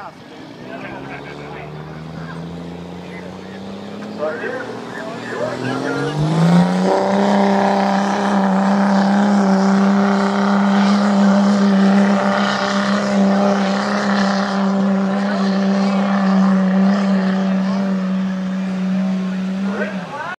house. Right here.